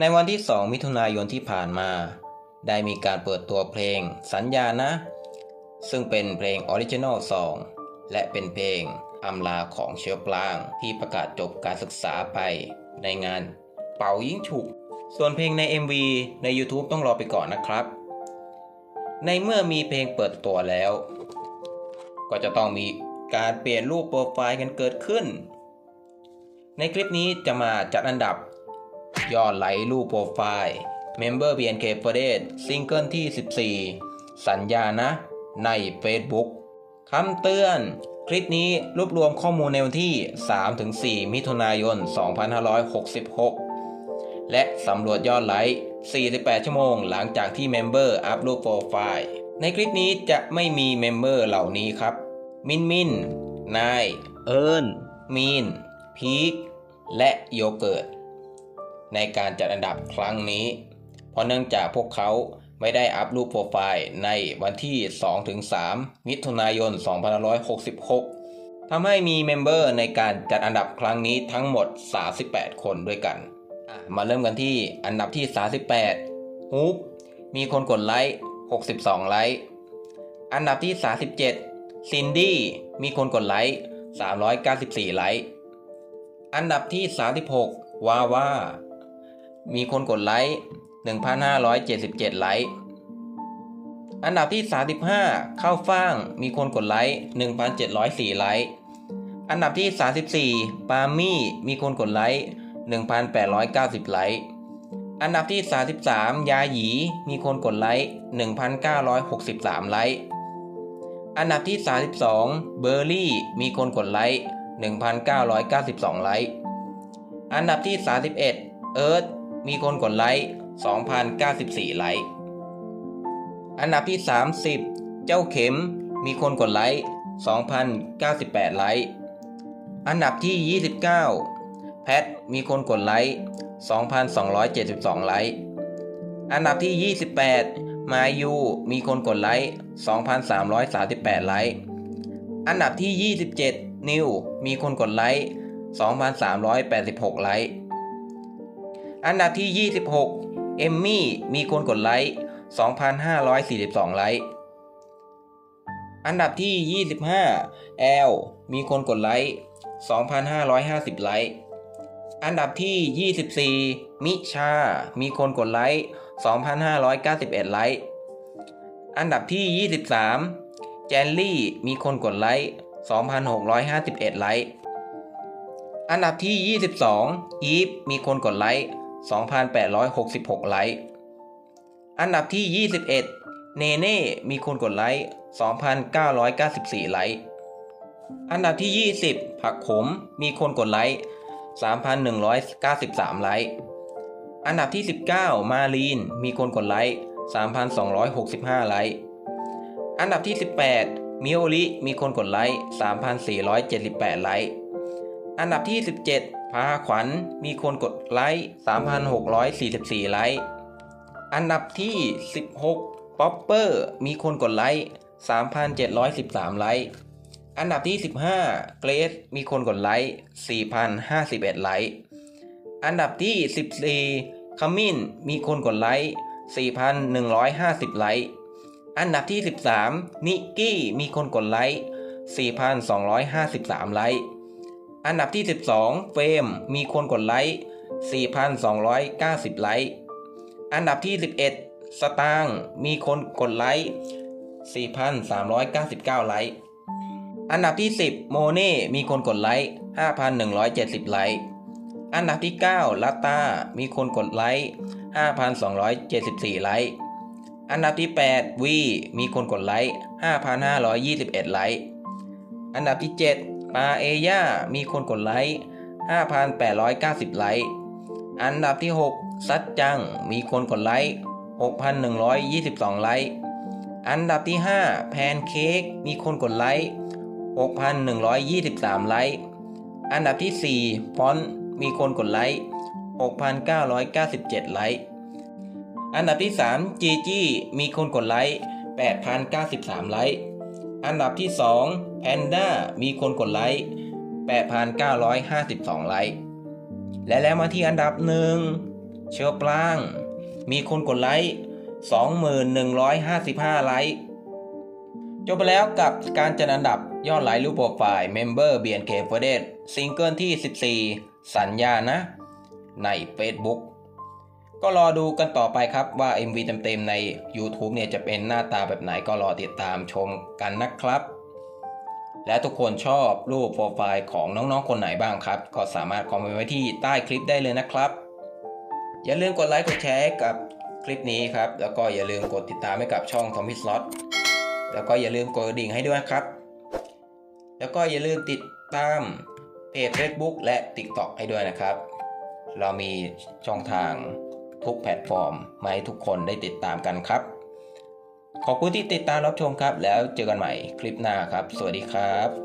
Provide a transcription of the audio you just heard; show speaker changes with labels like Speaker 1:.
Speaker 1: ในวันที่ 2 มิถุนายนที่ผ่านมา ได้มีการเปิดตัวเพลงสัญญานะ ซึ่งเป็นเพลง original song และเป็นเพลงอำลาของเชื้อปลางที่ประกาศจบการศึกษาไปในงานเป่ายิ้งฉุบ ส่วนเพลงใน MV ใน YouTube ต้องรอไปก่อนนะครับ ในเมื่อมีเพลงเปิดตัวแล้ว ก็จะต้องมีการเปลี่ยนรูปโปรไฟล์กันเกิดขึ้น ในคลิปนี้จะมาจัดอันดับ ยอดไลค์รูปโปรไฟล์ Member BNK48 ซิงเกิลที่ 14 สัญญานะ ใน Facebook คำเตือน คลิปนี้รวบรวมข้อมูลในวันที่ 3-4 มิถุนายน 2566 และสำรวจยอดไลค์ 48 ชั่วโมงหลังจากที่ member อัพรูปโปรไฟล์ ในคลิปนี้จะไม่มี member เหล่านี้ครับ มินมิน นาย เอิร์น มีน พีค และโยเกิร์ต ในการจัดอันดับครั้งนี้ เพราะเนื่องจากพวกเขาไม่ได้อัพรูปโปรไฟล์ในวันที่ 2-3 มิถุนายน 2566 ทำให้มี member ในการจัดอันดับครั้งนี้ทั้งหมด 38 คนด้วยกัน มาเริ่มกันที่อันดับที่ 38ฮูปมีคนกดไลค์ 62 ไลค์ อันดับที่ 37 ซินดี้ มีคนกดไลค์ 394 ไลค์ อันดับที่ 36 วาวา มีคนกดไลค์ 1,577 ไลค์ อันดับที่ 35 ข้าวฟ่าง มีคนกดไลค์ 1,704 ไลค์ อันดับที่ 34 ปามี่ มีคนกดไลค์ 1,890 ไลค์ อันดับที่ 33 ยาหยี มีคนกดไลค์ 1,963 ไลค์ อันดับที่ 32 เบอร์รี่ มีคนกดไลค์ 1,992 ไลค์ อันดับที่ 31 เอิร์ธ มีคนกดไลค์2,094 ไลค์ อันดับที่ 30 เจ้าเข็ม มีคนกดไลค์2,098 ไลค์ อันดับที่ 29 แพท มีคนกดไลค์2,272 ไลค์ อันดับที่ 28 มายยู มีคนกดไลค์2,338 ไลค์ อันดับที่ 27 นิว มีคนกดไลค์2,386 ไลค์ อันดับที่ 26 เอมมี่มีคนกดไลค์ 2,542 ไลค์ อันดับที่ 25 แอลมีคนกดไลค์ 2,550 ไลค์ อันดับที่ 24 มิชา มีคนกดไลค์ 2,591 ไลค์ อันดับที่ 23 แจนรี่มีคนกดไลค์ 2,651 ไลค์ อันดับที่ 22 อีฟมีคนกดไลค์ 2,866 ไลค์ อันดับที่ 21 เนเน่มีคนกดไลค์ 2,994 ไลค์ อันดับที่ 20 ผักขมมีคนกดไลค์ 3,193 ไลค์ อันดับที่ 19 มาลีนมีคนกดไลค์ 3,265 ไลค์ อันดับที่ 18 มิโอริมีคนกดไลค์ 3,478 ไลค์ อันดับที่ 17 พาขวัญมีคนกดไลค์3,644 ไลค์ อันดับที่ 16ป๊อปเปอร์มีคนกดไลค์3,713 ไลค์ อันดับที่ 15เกรซมีคนกดไลค์4,051 ไลค์ อันดับที่ 14ขมิ้นมีคนกดไลค์4,150 ไลค์ อันดับที่ 13 นิกกี้มีคนกดไลค์4,253 ไลค์ อันดับที่ 12 เฟมมีคนกดไลค์ 4,290 ไลค์ อันดับที่ 11 สตางค์มีคนกดไลค์ 4,399 ไลค์ อันดับที่ 10 โมเน่มีคนกดไลค์ 5,170 ไลค์ อันดับที่ 9ลัตตามีคนกดไลค์ 5,274 ไลค์ อันดับที่ 8 วีมีคนกดไลค์ 5,521 ไลค์ อันดับที่ 7 ปาเอย่ามีคนกดไลค์ 5,890 ไลค์ อันดับที่ 6 ซัทจัง มีคนกดไลค์ 6,122 ไลค์ อันดับที่ 5 แพนเค้ก มีคนกดไลค์ 6,123 ไลค์ อันดับที่ 4 ฟ้อนด์มีคนกดไลค์ 6,997 ไลค์ อันดับที่ 3 จีจี้ มีคนกดไลค์ 8,093 ไลค์ อันดับที่ 2 แพนด้ามีคนกดไลค์ 8,952 ไลค์ และแล้วมาที่อันดับหนึ่งเชื้อปลาง มีคนกดไลค์ 2155 ไลค์ จบไปแล้วกับการจัดอันดับยอดไลค์รูปโปรไฟล์ Member BNK f o r d e ซิงเกิลที่ 14 สัญญานะ ใน Facebook ก็รอดูกันต่อไปครับว่า MV เต็มๆใน YouTube เนี่ยจะเป็นหน้าตาแบบไหนก็รอติดตามชมกันนะครับ และทุกคนชอบรูปโปรไฟล์ของน้องๆ คนไหนบ้างครับ ก็สามารถคอมเมนต์ไว้ที่ใต้คลิปได้เลยนะครับ อย่าลืมกดไลค์กดแชร์กับคลิปนี้ครับ แล้วก็อย่าลืมกดติดตามให้กับช่อง Tommy Slot แล้วก็อย่าลืมกดกระดิ่งให้ด้วยครับ แล้วก็อย่าลืมติดตามเพจ Facebook และ TikTok ให้ด้วยนะครับ เรามีช่องทางทุกแพลตฟอร์มมาให้ทุกคนได้ติดตามกันครับ ขอบคุณที่ติดตามรับชมครับ แล้วเจอกันใหม่คลิปหน้าครับ สวัสดีครับ